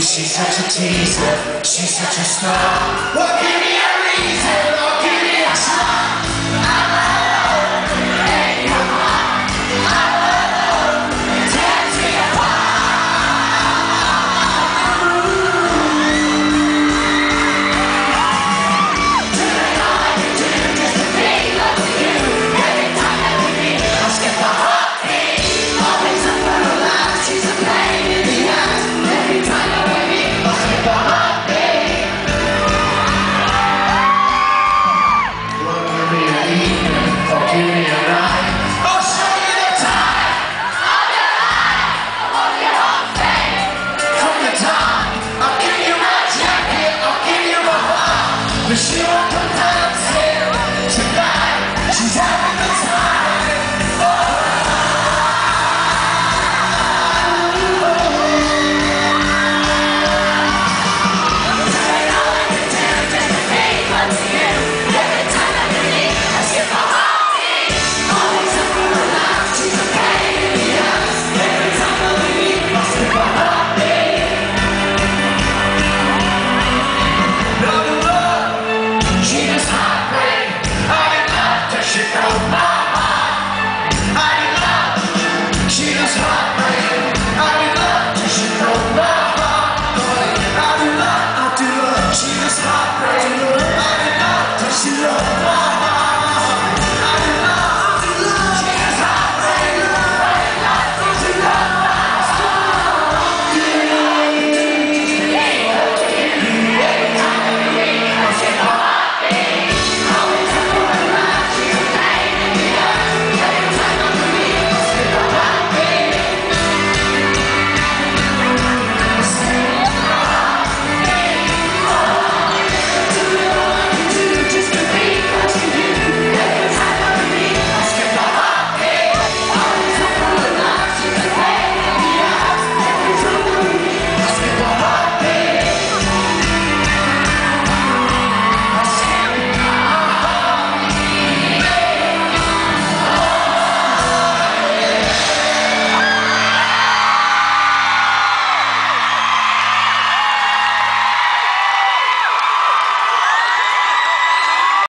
Cause she's such a teaser, she's such a star. Well, give me a reason, or give me a time.